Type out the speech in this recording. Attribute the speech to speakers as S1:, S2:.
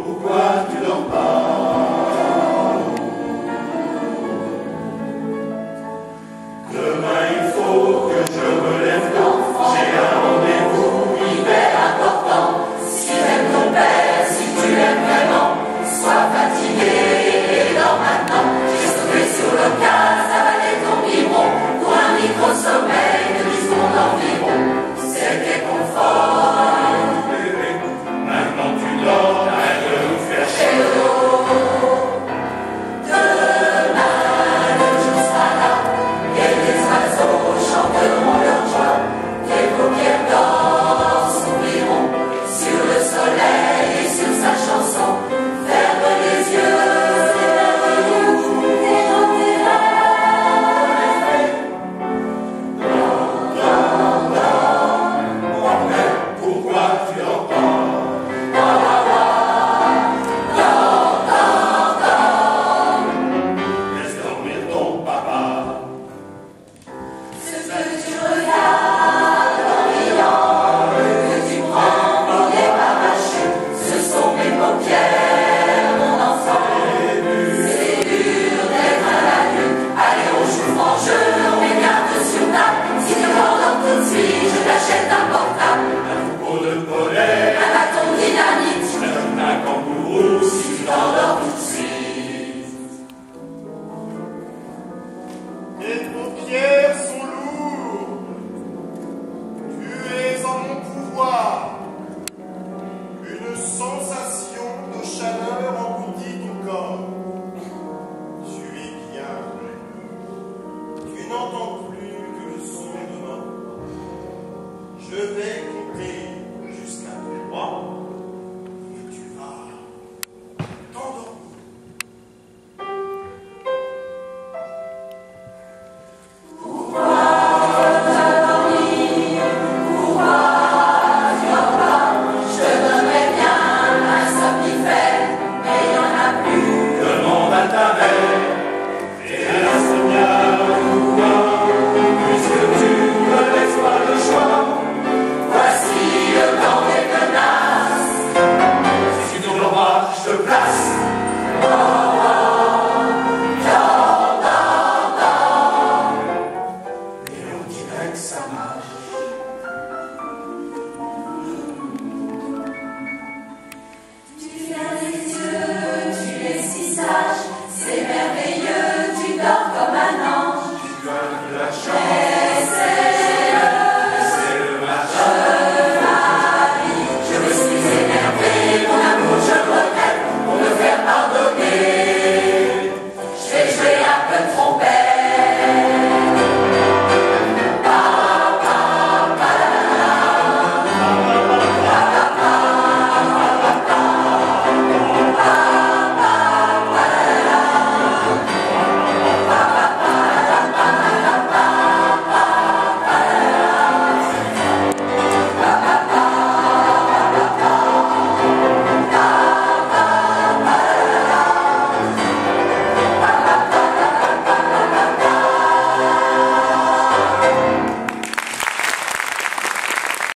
S1: Alexa